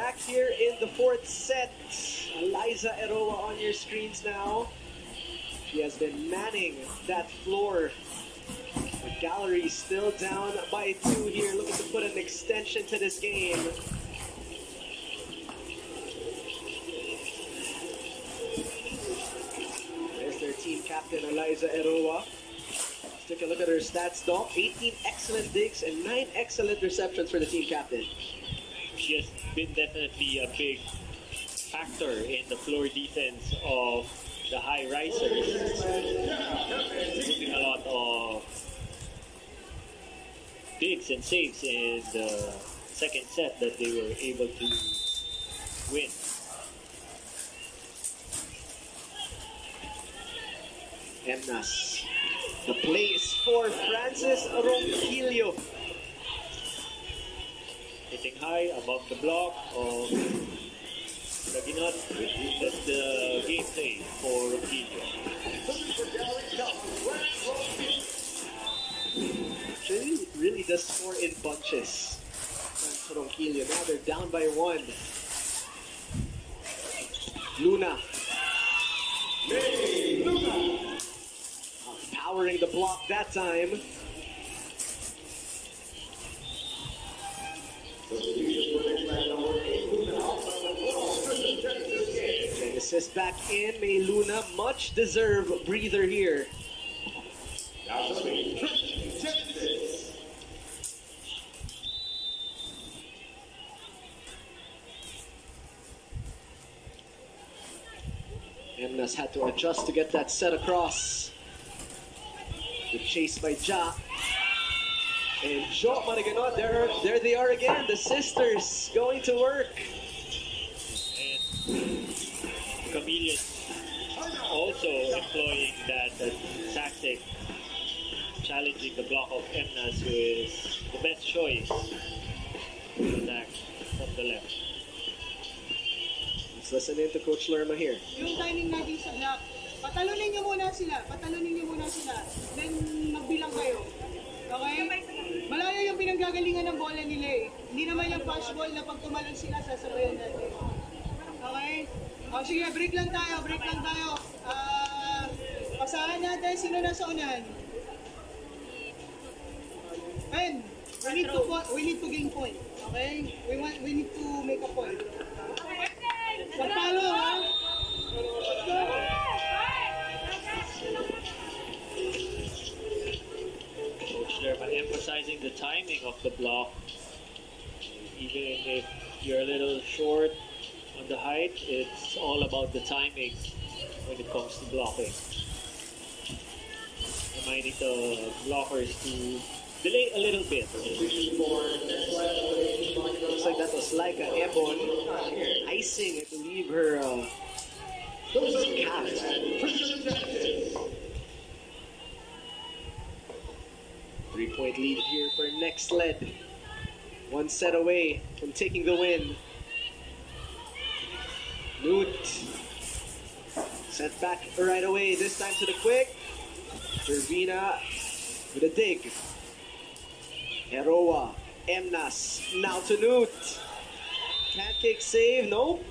back here in the fourth set. Eliza Eroa on your screens now. She has been manning that floor. The gallery still down by two here, looking to put an extension to this game. There's their team captain, Eliza Eroa. Let's take a look at her stats, Doc. 18 excellent digs and 9 excellent receptions for the team captain. Has been definitely a big factor in the floor defense of the high risers. Putting a lot of digs and saves in the second set that they were able to win. Emnas. The play is for Francis Ronquillo. Hitting high above the block of Raginot. That's the gameplay for Ronquillo. She really does score in bunches. Ronquillo. Now they're down by one. Luna. Powering the block that time. And assist back in. May Luna much deserved breather here. Emnas had to adjust to get that set across. The chase by Ja. And Jo Maraguinot, there, there they are again, the sisters going to work. And Chameleon also employing that uh, tactic, challenging the block of Emnas, who is the best choice to attack from the left. Let's listen in to Coach Lerma here. Yung timing natin sa block, patalunin nyo muna sila. Patalunin nyo muna sila. Then, magbilang kayo. Okay? Pinanggagalingan ng bola nila eh. Hindi naman yung fast ball na pag tumalon sila, sasabayan natin. Okay? O sige, break lang tayo, break lang tayo. Ah, pasahan natin sino nasa unahan. And, we need to we need to gain point. Okay? We want we need to make a point. Coach Lerman emphasizing the timing of the block. Even if you're a little short on the height, it's all about the timing when it comes to blocking. Reminding the blockers to delay a little bit. Looks like that was like a Ebon icing, I believe, her uh. Three point lead here for next lead. One set away from taking the win. Newt sent back right away, this time to the quick. Servina with a dig. Heroa, Emnas, now to Newt. Pancake save, nope.